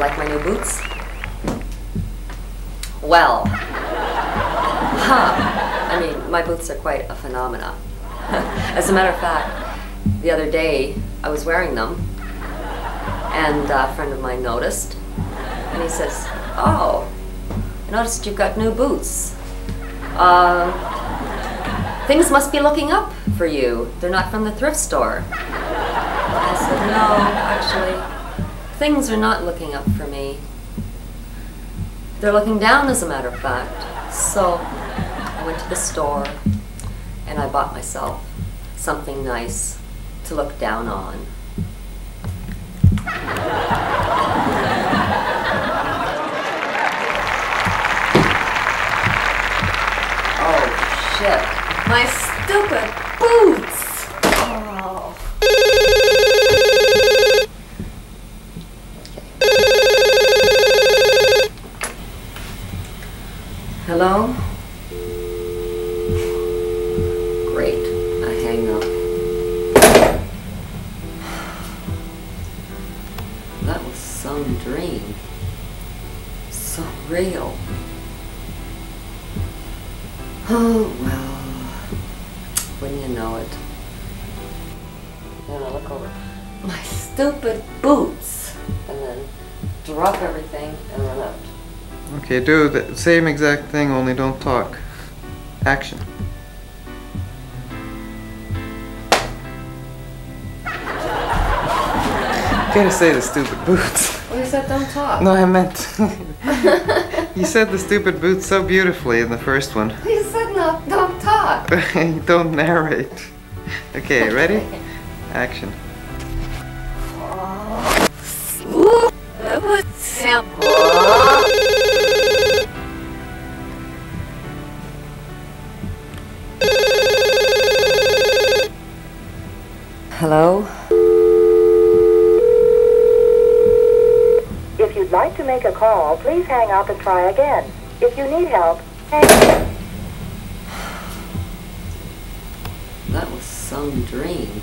like my new boots? Well, huh. I mean, my boots are quite a phenomena. As a matter of fact, the other day I was wearing them, and a friend of mine noticed, and he says, "Oh, I noticed you've got new boots. Uh, things must be looking up for you. They're not from the thrift store." I said, "No, actually." Things are not looking up for me. They're looking down, as a matter of fact. So I went to the store and I bought myself something nice to look down on. Oh shit. My stupid boots! Oh. Hello? Great. I hang up. That was some dream. So real. Oh, well. Wouldn't you know it? Then I look over my stupid boots and then drop everything and run out. Okay, do the same exact thing, only don't talk. Action. Gotta say the stupid boots. Well, you said don't talk. No, I meant. you said the stupid boots so beautifully in the first one. You said no, don't talk. don't narrate. Okay, ready? Action. Hello? If you'd like to make a call, please hang up and try again. If you need help, hang That was some dream.